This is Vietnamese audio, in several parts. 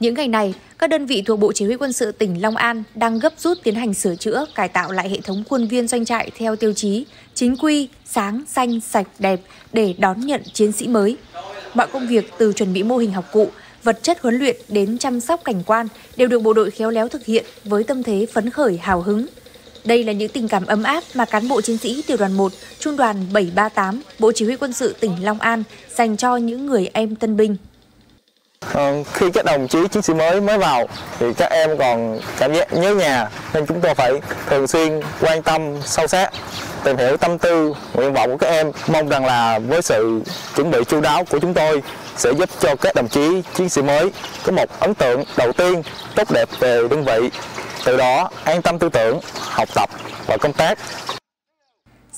Những ngày này, các đơn vị thuộc Bộ Chỉ huy Quân sự tỉnh Long An đang gấp rút tiến hành sửa chữa, cải tạo lại hệ thống khuôn viên doanh trại theo tiêu chí chính quy, sáng, xanh, sạch, đẹp để đón nhận chiến sĩ mới. Mọi công việc từ chuẩn bị mô hình học cụ, vật chất huấn luyện đến chăm sóc cảnh quan đều được bộ đội khéo léo thực hiện với tâm thế phấn khởi hào hứng. Đây là những tình cảm ấm áp mà cán bộ chiến sĩ tiểu đoàn 1, trung đoàn 738, Bộ Chỉ huy Quân sự tỉnh Long An dành cho những người em tân binh. À, khi các đồng chí chiến sĩ mới mới vào thì các em còn cảm giác nhớ nhà nên chúng tôi phải thường xuyên quan tâm sâu sát tìm hiểu tâm tư nguyện vọng của các em. Mong rằng là với sự chuẩn bị chu đáo của chúng tôi sẽ giúp cho các đồng chí chiến sĩ mới có một ấn tượng đầu tiên tốt đẹp về đơn vị. Từ đó an tâm tư tưởng học tập và công tác.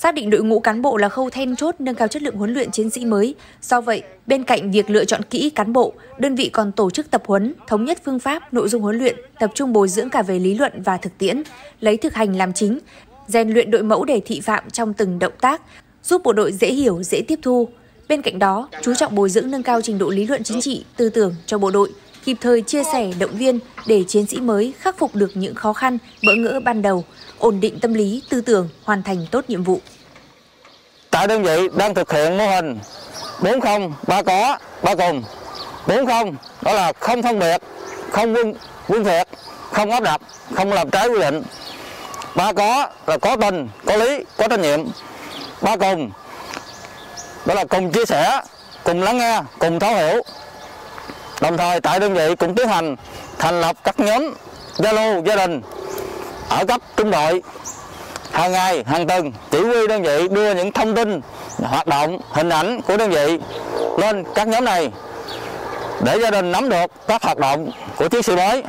Xác định đội ngũ cán bộ là khâu then chốt nâng cao chất lượng huấn luyện chiến sĩ mới. Do vậy, bên cạnh việc lựa chọn kỹ cán bộ, đơn vị còn tổ chức tập huấn, thống nhất phương pháp, nội dung huấn luyện, tập trung bồi dưỡng cả về lý luận và thực tiễn, lấy thực hành làm chính, rèn luyện đội mẫu để thị phạm trong từng động tác, giúp bộ đội dễ hiểu, dễ tiếp thu. Bên cạnh đó, chú trọng bồi dưỡng nâng cao trình độ lý luận chính trị, tư tưởng cho bộ đội, kịp thời chia sẻ, động viên để chiến sĩ mới khắc phục được những khó khăn, bỡ ngỡ ban đầu, ổn định tâm lý, tư tưởng, hoàn thành tốt nhiệm vụ. Tại đơn vị đang thực hiện mô hình 40 ba có ba cùng. 40 đó là không phân biệt không quân quân thiệt không áp đặt không làm trái quy định. Ba có là có tình có lý có trách nhiệm. Ba cùng đó là cùng chia sẻ cùng lắng nghe cùng thấu hiểu đồng thời tại đơn vị cũng tiến hành thành lập các nhóm zalo gia đình ở cấp trung đội. Hàng ngày hàng tuần chỉ huy đơn vị đưa những thông tin hoạt động hình ảnh của đơn vị lên các nhóm này để gia đình nắm được các hoạt động của chiến sĩ mới.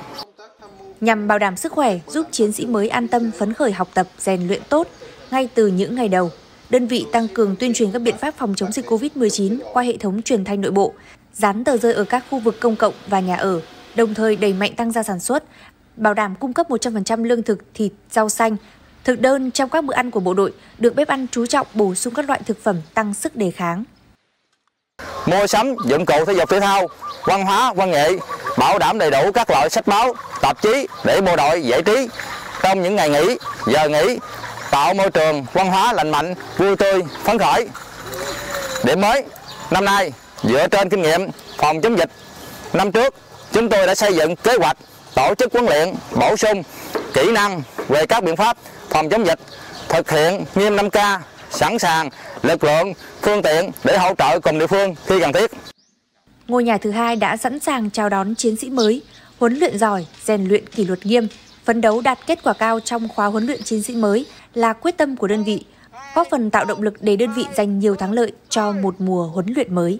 Nhằm bảo đảm sức khỏe giúp chiến sĩ mới an tâm phấn khởi học tập rèn luyện tốt ngay từ những ngày đầu đơn vị tăng cường tuyên truyền các biện pháp phòng chống dịch COVID-19 qua hệ thống truyền thanh nội bộ, dán tờ rơi ở các khu vực công cộng và nhà ở, đồng thời đẩy mạnh tăng gia sản xuất, bảo đảm cung cấp 100% lương thực, thịt, rau xanh, Thực đơn trong các bữa ăn của bộ đội được bếp ăn chú trọng bổ sung các loại thực phẩm tăng sức đề kháng. Mua sắm dụng cụ thể dục thể thao, văn hóa, văn nghệ, bảo đảm đầy đủ các loại sách báo, tạp chí để bộ đội giải trí trong những ngày nghỉ, giờ nghỉ, tạo môi trường văn hóa lành mạnh, vui tươi, phấn khởi. Điểm mới năm nay dựa trên kinh nghiệm phòng chống dịch năm trước chúng tôi đã xây dựng kế hoạch tổ chức huấn luyện bổ sung kỹ năng về các biện pháp phòng chống dịch, thực hiện nghiêm 5K, sẵn sàng lực lượng, phương tiện để hỗ trợ cùng địa phương khi cần thiết. Ngôi nhà thứ hai đã sẵn sàng chào đón chiến sĩ mới, huấn luyện giỏi, rèn luyện kỷ luật nghiêm, phấn đấu đạt kết quả cao trong khóa huấn luyện chiến sĩ mới là quyết tâm của đơn vị, góp phần tạo động lực để đơn vị giành nhiều thắng lợi cho một mùa huấn luyện mới.